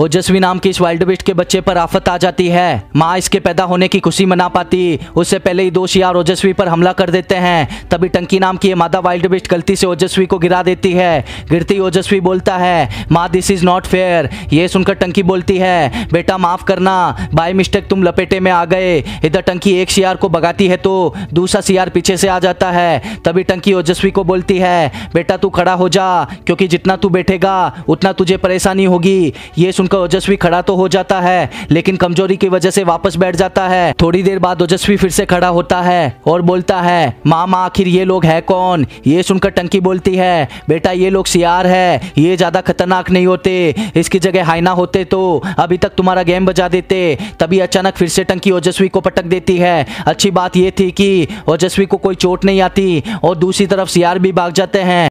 ओजस्वी नाम की इस वाइल्ड बिस्ट के बच्चे पर आफत आ जाती है। माँ इसके पैदा होने की खुशी मना पाती। उससे पहले ही दो शियार ओजस्वी पर हमला कर देते हैं। तभी टंकी नाम की ये मादा वाइल्ड बिस्ट गलती से ओजस्वी को गिरा देती है। गिरती ओजस्वी बोलता है, माँ दिस इज़ नॉट फेयर ये सुनकर टंकी बोलती है, बेटा, माफ़ करना। बाय मिस्टेक तुम लपेटे में आ गए। इधर टंकी एक शियार को भगाती है तो दूसरा शियार पीछे से आ जाता है। तभी टंकी ओजस्वी को बोलती है, बेटा, तू खड़ा हो जा, क्योंकि जितना तू बैठेगा, उतना तुझे परेशानी होगी। ये सुनकर ओजस्वी खड़ा तो हो जाता है, लेकिन कमज़ोरी की वजह से वापस बैठ जाता है। थोड़ी देर बाद ओजस्वी फिर से खड़ा होता है और बोलता है माँ माँ आखिर ये लोग है कौन? ये सुनकर टंकी बोलती है, बेटा, ये लोग सियार है, ये ज़्यादा खतरनाक नहीं होते, इसकी जगह हाइना होते तो अभी तक तुम्हारा गेम बजा देते। तभी अचानक फिर से टंकी ओजस्वी को पटक देती है। अच्छी बात ये थी कि ओजस्वी को कोई चोट नहीं आती और दूसरी तरफ़ सियार भी भाग जाते हैं।